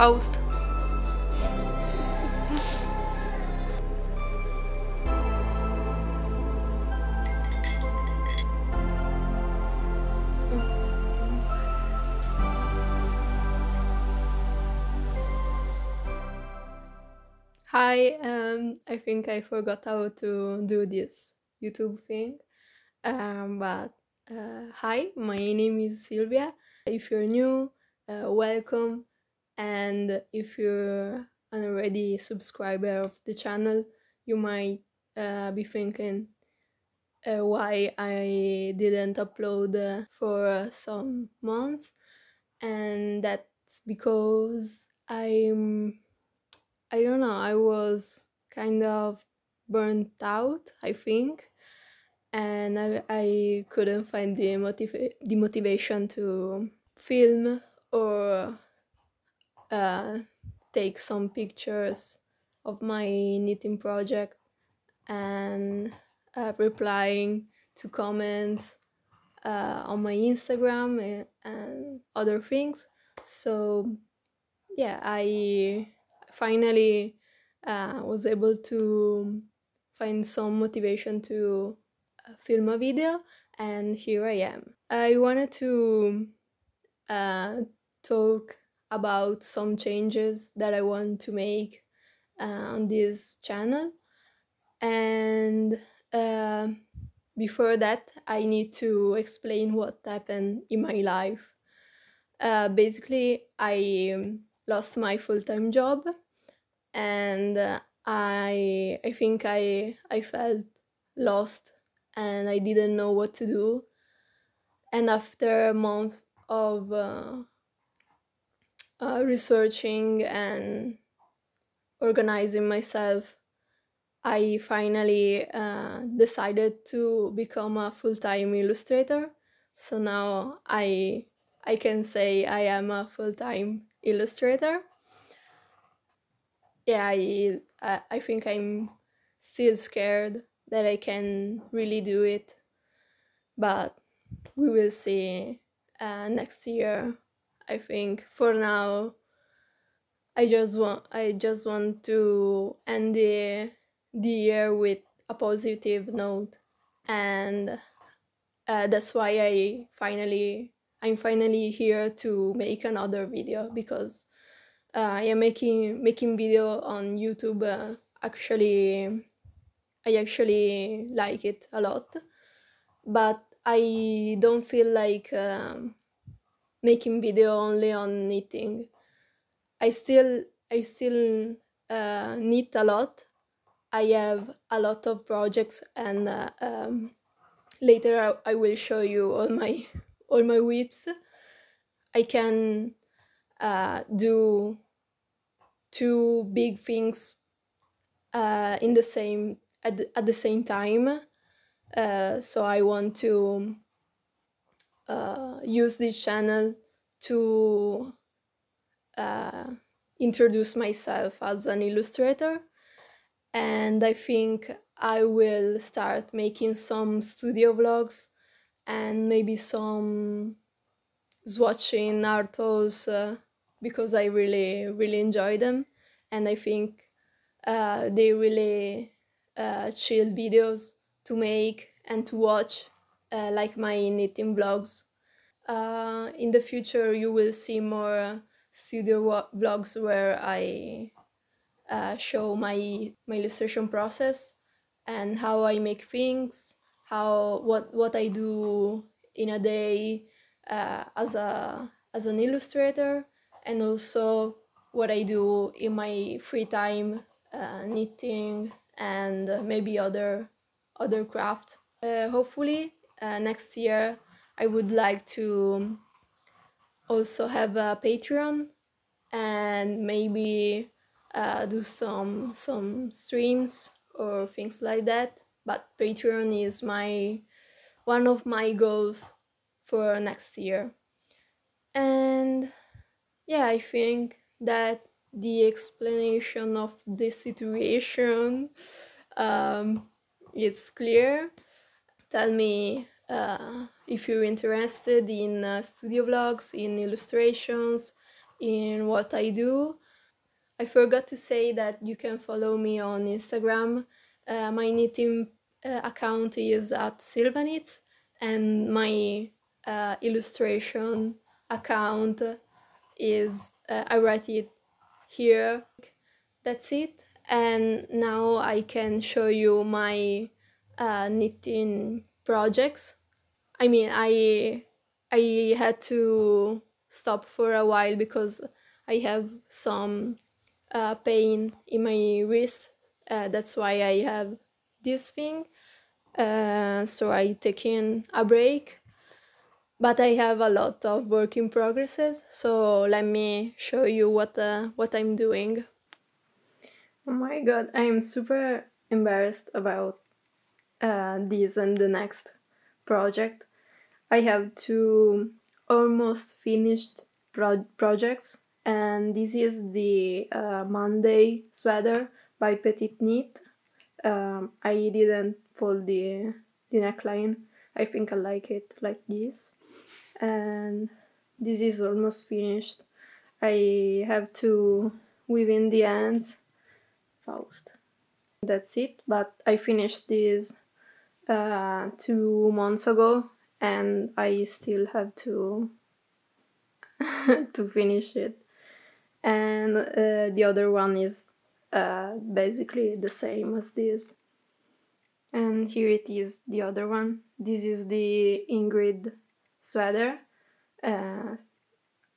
Paused. Hi, um, I think I forgot how to do this YouTube thing. Um, but uh, hi, my name is Silvia. If you're new, uh, welcome. And if you're an already subscriber of the channel, you might uh, be thinking uh, why I didn't upload uh, for some months. And that's because I'm I don't know, I was kind of burnt out, I think, and I, I couldn't find the, motiva- the motivation to film or uh, take some pictures of my knitting project and uh, replying to comments uh, on my Instagram and, and other things. So, yeah, I finally uh, was able to find some motivation to uh, film a video and here I am. I wanted to uh, talk about some changes that I want to make uh, on this channel and uh, before that I need to explain what happened in my life. Uh, basically, I lost my full-time job and uh, I I think I I felt lost and I didn't know what to do. And after a month of uh, researching and organizing myself, I finally uh, decided to become a full-time illustrator. So now I I can say I am a full-time illustrator yeah I, I think i'm still scared that i can really do it but we will see uh, next year i think for now i just want i just want to end the the year with a positive note. And uh, that's why i finally i'm finally here to make another video because uh, am making making video on youtube uh, actually i actually like it a lot. But i don't feel like um, making video only on knitting. I still i still uh, knit a lot. I have a lot of projects and uh, um, later I, I will show you all my all my WIPs. I can uh, do two big things uh, in the same at the, at the same time. Uh, so I want to uh, use this channel to uh, introduce myself as an illustrator, and I think I will start making some studio vlogs and maybe some swatching articles uh, because I really really enjoy them, and I think uh, they really uh, chill videos to make and to watch, uh, like my knitting vlogs. Uh, in the future, you will see more studio vlogs where I uh, show my my illustration process and how I make things, how what what I do in a day uh, as a as an illustrator, and also what I do in my free time, uh, knitting and maybe other other craft. Uh, hopefully, uh, next year I would like to also have a Patreon and maybe uh, do some some streams or things like that. But Patreon is my one of my goals for next year. And yeah, I think that the explanation of the situation um, it's clear. Tell me uh, if you're interested in uh, studio vlogs, in illustrations, in what I do. I forgot to say that you can follow me on Instagram. Uh, my knitting uh, account is at Silvaknits, and my uh, illustration account is uh, I write it here. That's it. And now I can show you my uh, knitting projects. I mean, I I had to stop for a while because I have some uh, pain in my wrist. Uh, that's why I have this thing. Uh, so I taking a break. But I have a lot of work in progresses. So let me show you what uh, what I'm doing. Oh my god, I'm super embarrassed about uh, this and the next project. I have two almost finished pro- projects, and this is the uh, Monday sweater by Petite Knit. Um, I didn't fold the, the neckline. I think I like it like this. And this is almost finished. I have to weave in the ends. Faust. That's it, but I finished this uh, two months ago and I still have to to finish it. And uh, the other one is uh, basically the same as this. And here it is, the other one. This is the Ingrid sweater, uh,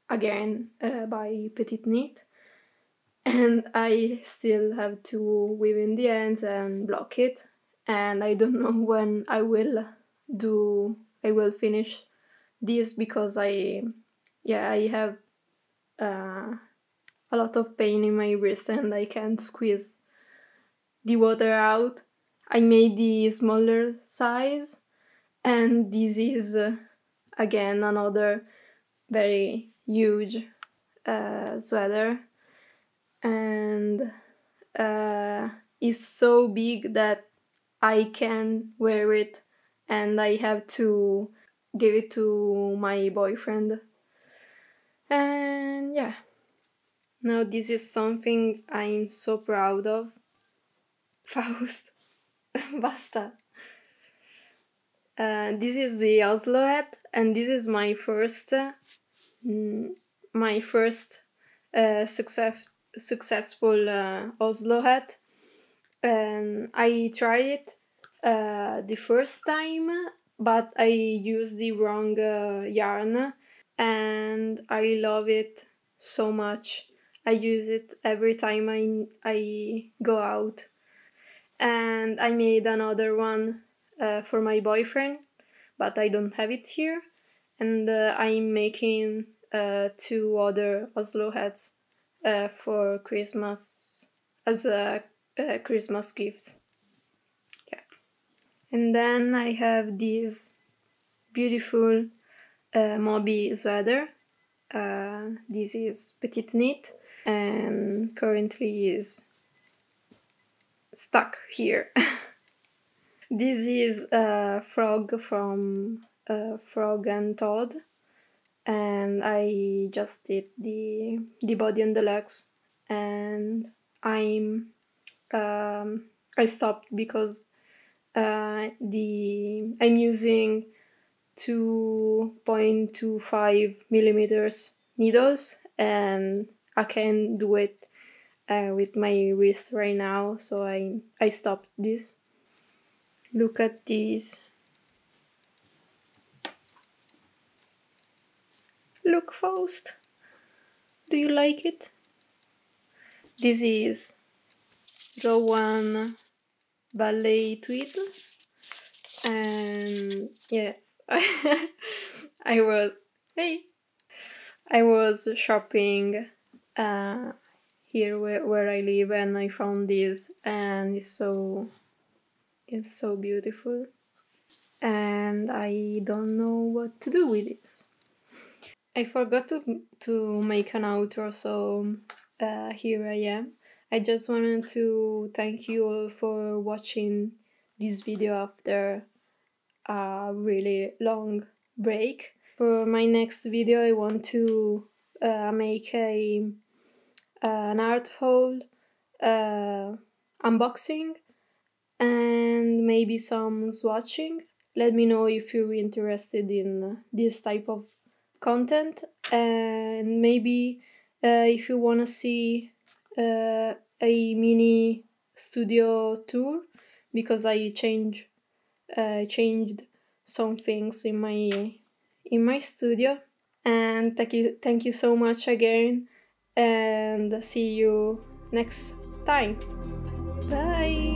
again uh, by Petite Knit. And I still have to weave in the ends and block it. And I don't know when I will do I will finish this because I yeah I have uh, a lot of pain in my wrist and I can't squeeze the water out. I made the smaller size and this is uh, again another very huge uh, sweater and uh, is so big that I can wear it and I have to give it to my boyfriend. And yeah, now this is something I'm so proud of. Faust, basta. Uh, this is the Oslo hat, and this is my first, mm, my first uh, success successful uh, Oslo hat. And I tried it uh, the first time, but I used the wrong uh, yarn and I love it so much. I use it every time I, I go out. And I made another one uh, for my boyfriend, but I don't have it here. And uh, I'm making uh, two other Oslo hats uh, for Christmas as a, a Christmas gift. And then I have this beautiful uh, Moby sweater. Uh, this is Petite Knit and currently is stuck here. this is a frog from uh, Frog and Toad and I just did the the body and the legs and I'm um, I stopped because uh, the I'm using 2.25 millimeters needles and I can do it uh, with my wrist right now. So I I stopped this. Look at this. Look Faust. Do you like it? This is Rowan Valley tweed. And yes i was hey i was shopping uh, here where, where i live and i found this and it's so it's so beautiful. And i don't know what to do with this. I forgot to to make an outro so uh, here i am I just wanted to thank you all for watching this video after a really long break. For my next video, I want to uh, make a an art haul, uh, unboxing, and maybe some swatching. Let me know if you're interested in this type of content, and maybe uh, if you want to see uh, a mini studio tour because I change uh, changed some things in my in my studio. And thank you thank you so much again and see you next time. Bye